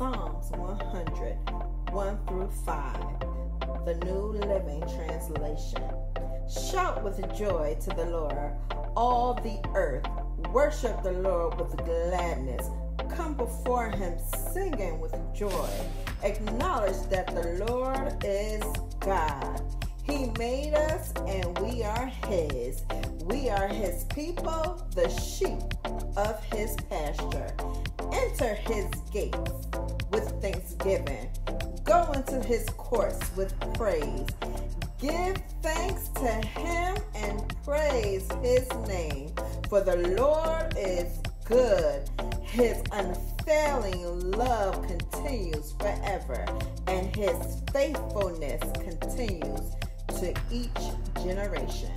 Psalms 100, 1 through 5, the New Living Translation. Shout with joy to the Lord, all the earth. Worship the Lord with gladness. Come before him singing with joy. Acknowledge that the Lord is God. He made us and we are his. We are his people, the sheep of his pasture. Enter his gates thanksgiving. Go into his courts with praise. Give thanks to him and praise his name. For the Lord is good. His unfailing love continues forever, and his faithfulness continues to each generation.